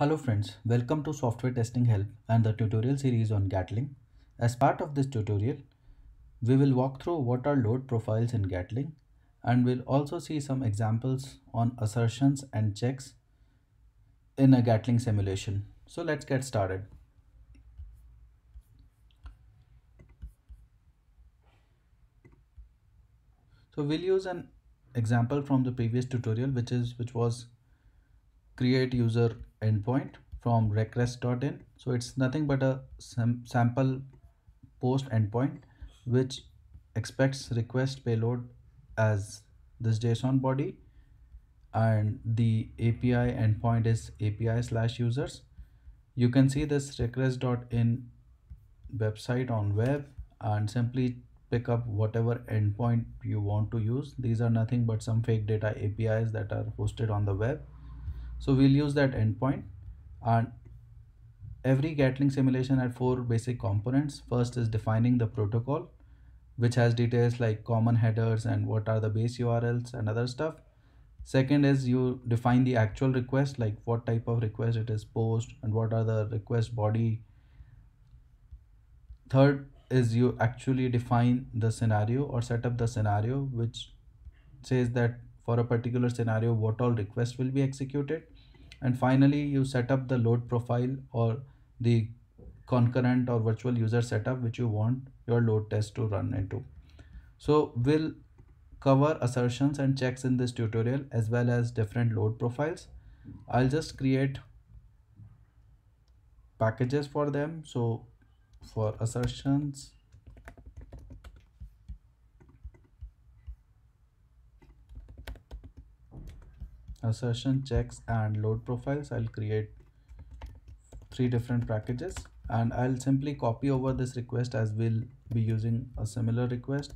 Hello friends, welcome to Software Testing Help and the tutorial series on Gatling. As part of this tutorial, we will walk through what are load profiles in Gatling and we'll also see some examples on assertions and checks in a Gatling simulation. So let's get started. So we'll use an example from the previous tutorial which is which was create user endpoint from reqres.in so it's nothing but a sam sample post endpoint which expects request payload as this json body. And the api endpoint is api slash users. You can see this reqres.in website on web and simply pick up whatever endpoint you want to use. These are nothing but some fake data apis that are hosted on the web so we'll use that endpoint and every Gatling simulation had four basic components. First is defining the protocol, which has details like common headers and what are the base URLs and other stuff. Second is you define the actual request, like what type of request it is post and what are the request body. Third is you actually define the scenario or set up the scenario, which says that for a particular scenario what all requests will be executed. And finally you set up the load profile or the concurrent or virtual user setup which you want your load test to run into. So we'll cover assertions and checks in this tutorial as well as different load profiles. I'll just create packages for them. So for assertions assertion checks and load profiles. I'll create three different packages and I'll simply copy over this request as we'll be using a similar request.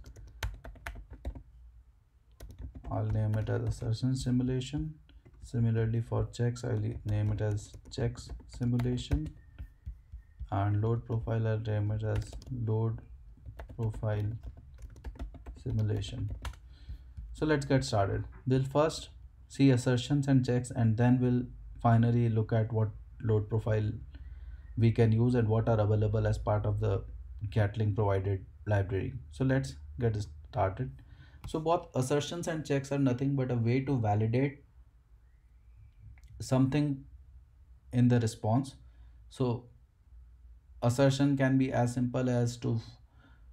I'll name it as assertion simulation. Similarly for checks I'll name it as checks simulation. And load profile I'll name it as load profile simulation. So let's get started. We'll first see assertions and checks and then we'll finally look at what load profile we can use and what are available as part of the Gatling provided library. So let's get started. So both assertions and checks are nothing but a way to validate something in the response. So assertion can be as simple as to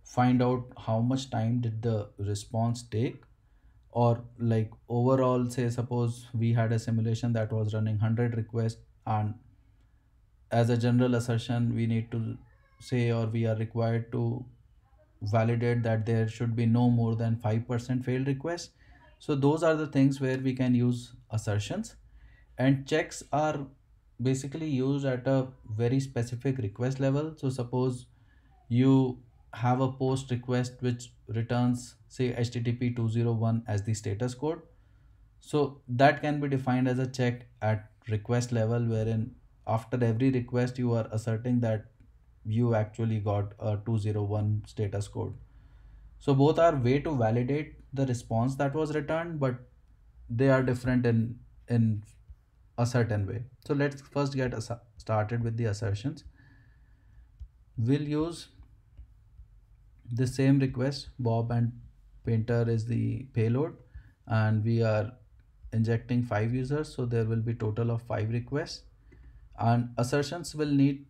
find out how much time did the response take or like overall say suppose we had a simulation that was running 100 requests and as a general assertion we need to say or we are required to validate that there should be no more than 5% failed requests. So those are the things where we can use assertions. And checks are basically used at a very specific request level. So suppose you have a post request which returns say http 201 as the status code. So that can be defined as a check at request level wherein after every request you are asserting that you actually got a 201 status code. So both are way to validate the response that was returned but they are different in in a certain way. So let's first get started with the assertions. We'll use the same request bob and painter is the payload and we are injecting five users so there will be total of five requests. And assertions will need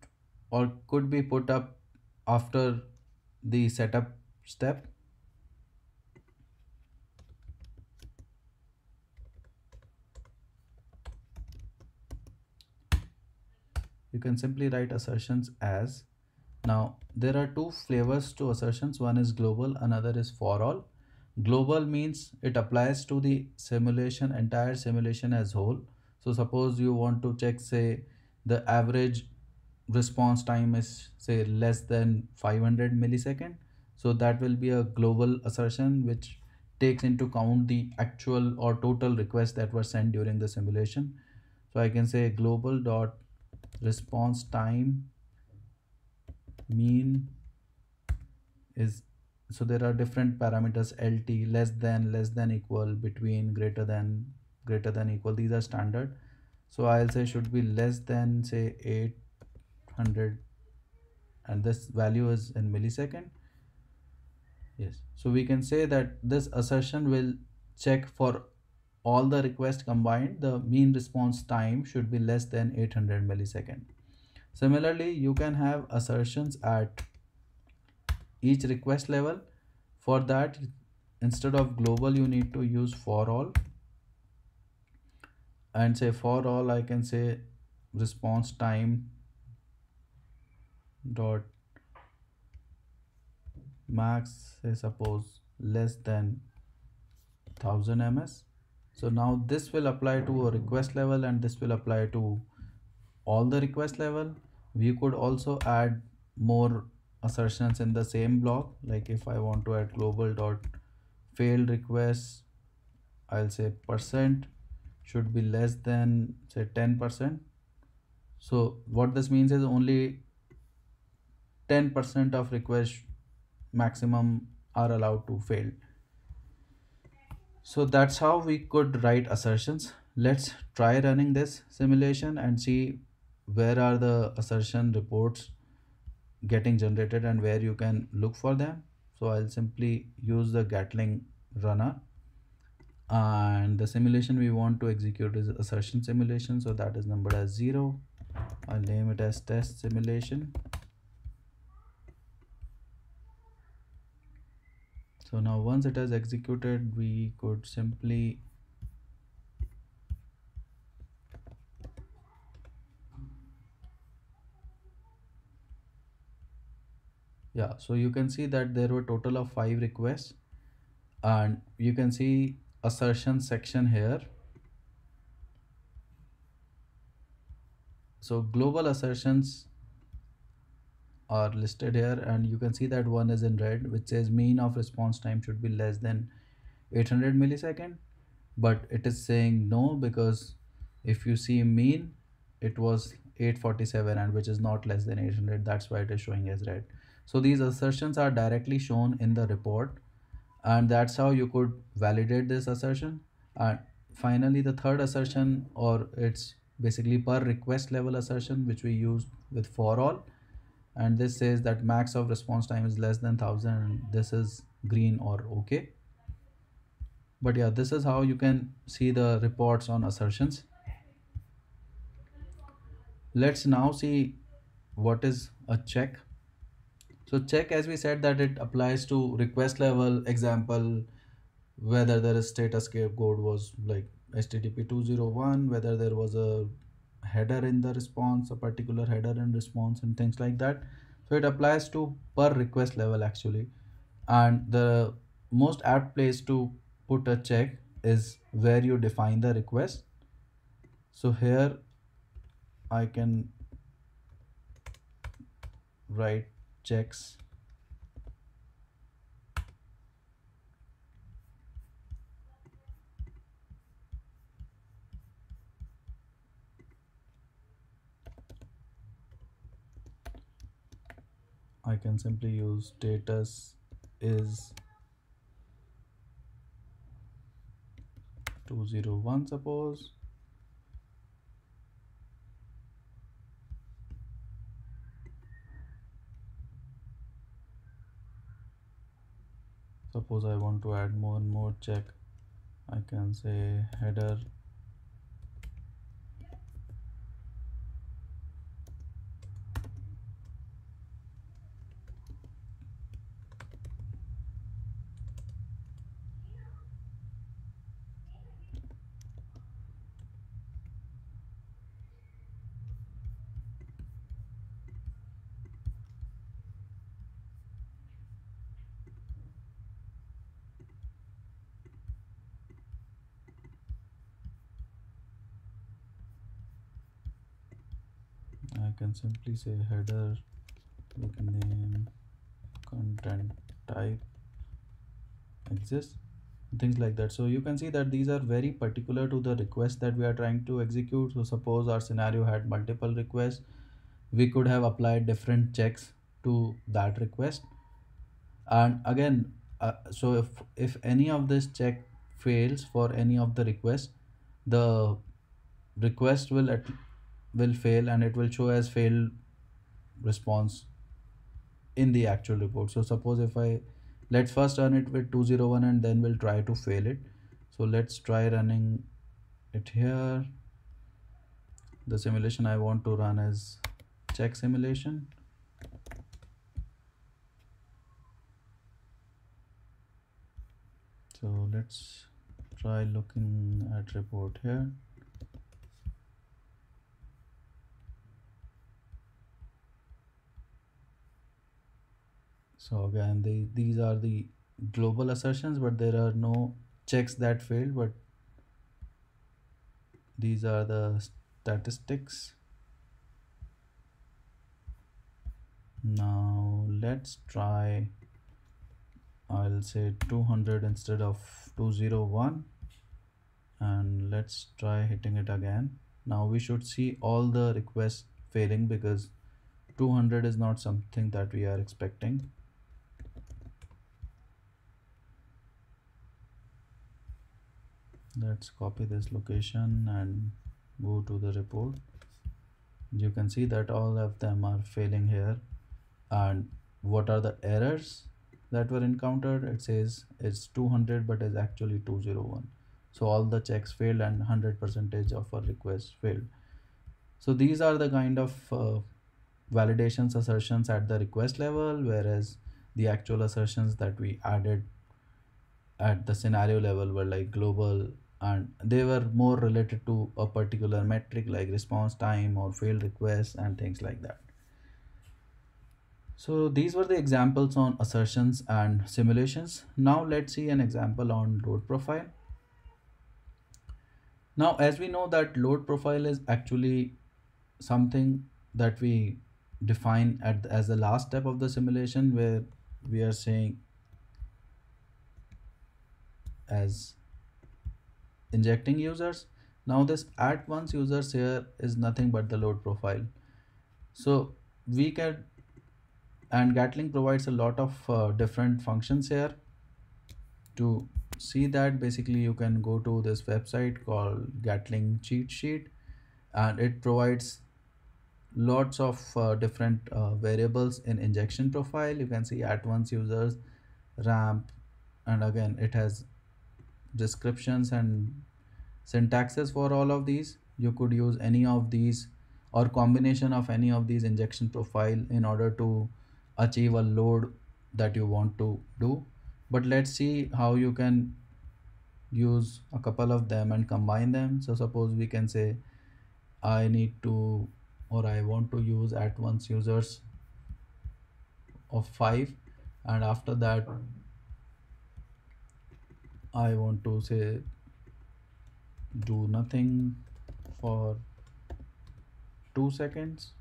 or could be put up after the setup step. You can simply write assertions as now there are two flavors to assertions. One is global another is for all. Global means it applies to the simulation entire simulation as whole. So suppose you want to check say the average response time is say less than 500 millisecond. So that will be a global assertion which takes into count the actual or total requests that were sent during the simulation. So i can say global dot response time mean is so there are different parameters lt less than less than equal between greater than greater than equal these are standard. So I'll say should be less than say 800 and this value is in millisecond. Yes. So we can say that this assertion will check for all the requests combined. The mean response time should be less than 800 millisecond similarly you can have assertions at each request level. For that instead of global you need to use for all. And say for all I can say response time dot max say suppose less than 1000 ms so now this will apply to a request level and this will apply to all the request level we could also add more assertions in the same block. Like if i want to add global dot failed requests i'll say percent should be less than say 10 percent. So what this means is only 10 percent of requests maximum are allowed to fail. So that's how we could write assertions. Let's try running this simulation and see where are the assertion reports getting generated and where you can look for them. So i'll simply use the gatling runner. And the simulation we want to execute is assertion simulation. So that is numbered as zero. I'll name it as test simulation. So now once it has executed we could simply yeah so you can see that there were total of five requests and you can see assertion section here. So global assertions are listed here and you can see that one is in red which says mean of response time should be less than 800 millisecond but it is saying no because if you see mean it was 847 and which is not less than 800 that's why it is showing as red so these assertions are directly shown in the report and that's how you could validate this assertion. And finally the third assertion or it's basically per request level assertion which we use with for all. And this says that max of response time is less than 1000 and this is green or okay. But yeah this is how you can see the reports on assertions. Let's now see what is a check so check as we said that it applies to request level example whether the status code was like http 201 whether there was a header in the response a particular header in response and things like that. So it applies to per request level actually. And the most apt place to put a check is where you define the request. So here I can write checks I can simply use status is 201 suppose suppose I want to add more and more check I can say header I can simply say header with name content type exists things like that. So you can see that these are very particular to the request that we are trying to execute. So suppose our scenario had multiple requests we could have applied different checks to that request. And again uh, so if if any of this check fails for any of the requests the request will at, will fail and it will show as failed response in the actual report. So suppose if i let's first run it with 201 and then we'll try to fail it. So let's try running it here. The simulation i want to run is check simulation. So let's try looking at report here so again the, these are the global assertions but there are no checks that failed but these are the statistics. Now let's try. I'll say 200 instead of 201 and let's try hitting it again. Now we should see all the requests failing because 200 is not something that we are expecting let's copy this location and go to the report. You can see that all of them are failing here. And what are the errors that were encountered? It says it's 200 but is actually 201 so all the checks failed and 100 percentage of our requests failed. So these are the kind of uh, validations assertions at the request level whereas the actual assertions that we added at the scenario level were like global and they were more related to a particular metric like response time or failed requests and things like that. So these were the examples on assertions and simulations. Now let's see an example on load profile. Now as we know that load profile is actually something that we define at as the last step of the simulation where we are saying as injecting users. Now this at once users here is nothing but the load profile. So we can and gatling provides a lot of uh, different functions here. To see that basically you can go to this website called gatling cheat sheet and it provides lots of uh, different uh, variables in injection profile. You can see at once users ramp and again it has descriptions and syntaxes for all of these. You could use any of these or combination of any of these injection profile in order to achieve a load that you want to do. But let's see how you can use a couple of them and combine them. So suppose we can say I need to or I want to use at once users of 5 and after that I want to say do nothing for 2 seconds.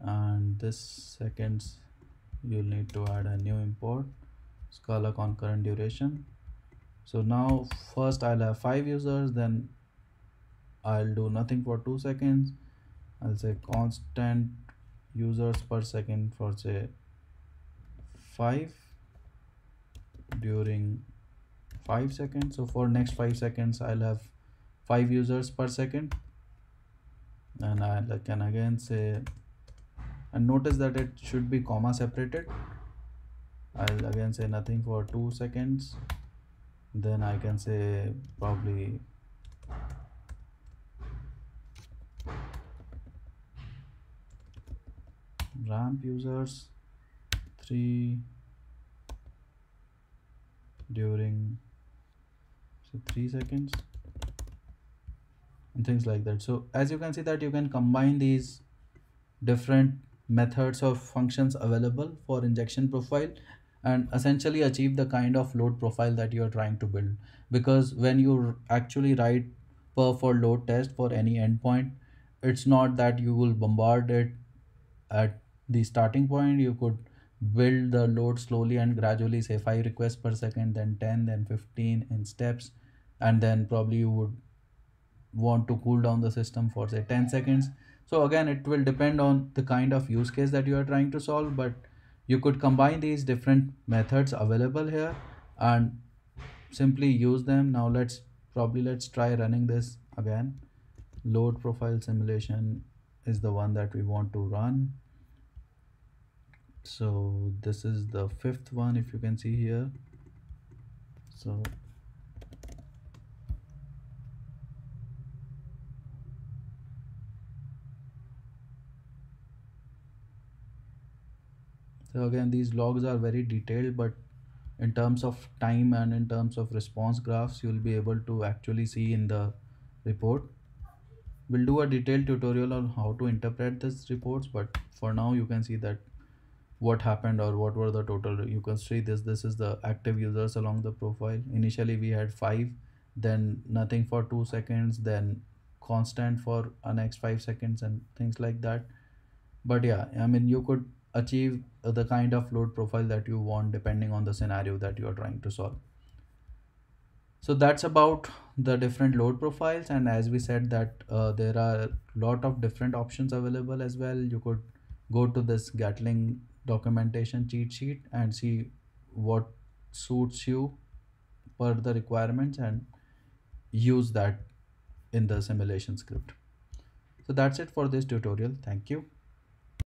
And this seconds you'll need to add a new import scala concurrent duration. So now first I'll have 5 users then I'll do nothing for 2 seconds. I'll say constant users per second for say 5 during 5 seconds. So for next 5 seconds I'll have 5 users per second. And I can again say and notice that it should be comma separated. I'll again say nothing for 2 seconds. Then I can say probably ramp users 3 during so 3 seconds and things like that. So as you can see that you can combine these different methods of functions available for injection profile and essentially achieve the kind of load profile that you are trying to build. Because when you actually write per for load test for any endpoint it's not that you will bombard it at the starting point. You could build the load slowly and gradually say 5 requests per second then 10 then 15 in steps and then probably you would want to cool down the system for say 10 seconds. So again it will depend on the kind of use case that you are trying to solve but you could combine these different methods available here and simply use them. Now let's probably let's try running this again. Load profile simulation is the one that we want to run so this is the fifth one if you can see here. So so again these logs are very detailed but in terms of time and in terms of response graphs you'll be able to actually see in the report. We'll do a detailed tutorial on how to interpret these reports but for now you can see that what happened or what were the total you can see this this is the active users along the profile. Initially we had five then nothing for two seconds then constant for a next five seconds and things like that. But yeah i mean you could achieve the kind of load profile that you want depending on the scenario that you are trying to solve. So that's about the different load profiles. And as we said that uh, there are a lot of different options available as well. You could go to this gatling documentation cheat sheet and see what suits you per the requirements and use that in the simulation script. So that's it for this tutorial. Thank you